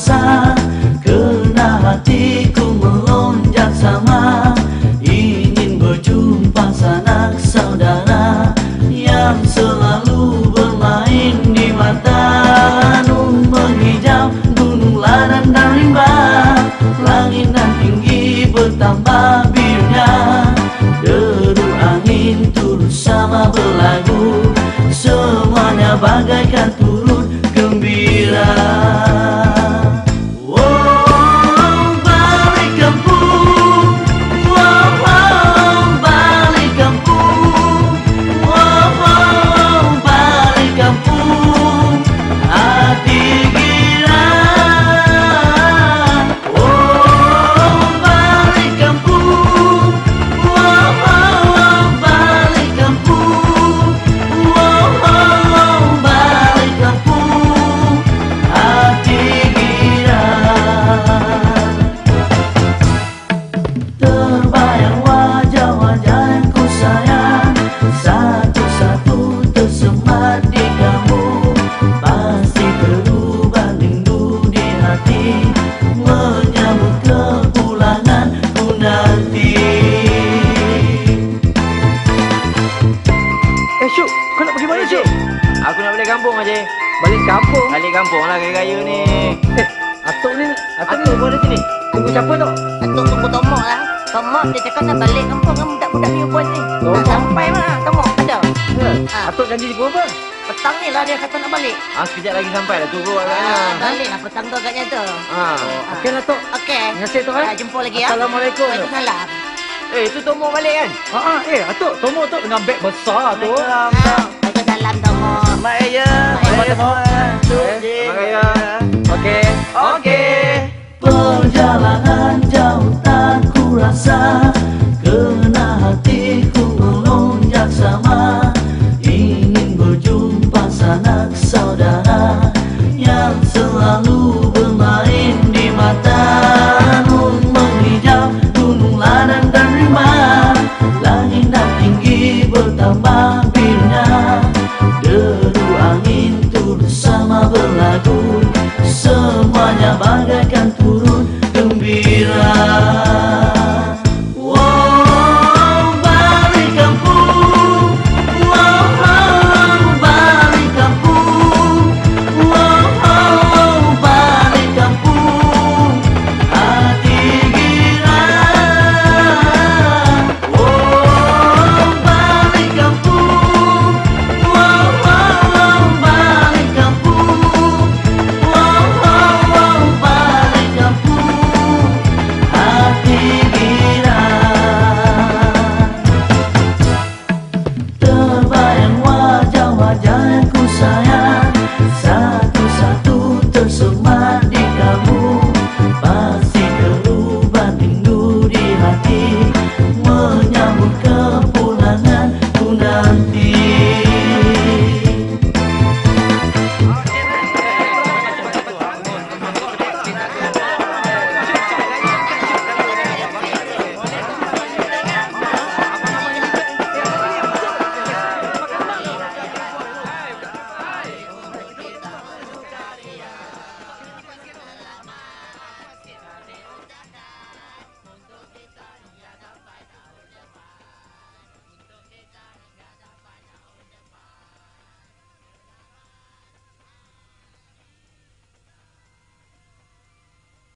rasa Kena hatiku melonjak sama. Ingin berjumpa sanak saudara Yang selalu bermain di mata. Nun menghijau gunung ladang dan rimba. Langit dan tinggi bertambah birunya. Deru angin turut sama berlagu. Semuanya bagaikan Aku nak balik kampung aja. Balik kampung. Balik kampung lah raya-raya ni. Eh, Atuk ni, Atuk ni. Atuk pun ada sini. Tunggu siapa tu? Atuk tunggu Tomok lah. Tomok dia cakap nak balik kampung dengan budak-budak ni puan ni. Tak sampai mana Tomok ada. Ah. Atuk janji di apa? Petang ni lah dia kata nak balik. Ah, sekejap lagi sampai dah tunggu Ah, agaknya. balik lah petang tu agaknya tu. Ah. Okey lah Tok. Okey. Terima kasih Tok eh. Ah, jumpa lagi ya. Assalamualaikum. Waalaikumsalam. Eh, tu Tomok balik kan? Ha ah, eh Atuk, Tomo tu dengan beg besar tu. Ah, Waalaikumsalam Tomok. Mak Raya. Mak Raya. Mak Raya. Okey. Okey. Semuanya bagaikan